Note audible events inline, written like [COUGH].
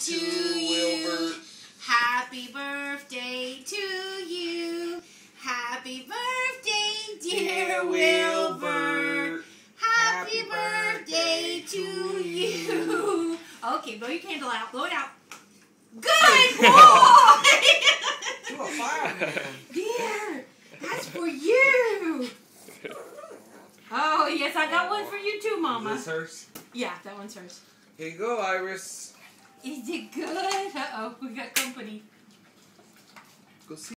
to you. Happy birthday to you. Happy birthday, dear Wilbur. Happy birthday to you. Okay, blow your candle out. Blow it out. [LAUGHS] Good boy! [LAUGHS] Do a fire. Dear, that's for you. Oh, yes, I got one for you too, Mama. Is this hers? Yeah, that one's hers. Here you go, Iris. Is it good? [LAUGHS] Uh oh, we got company. Go see.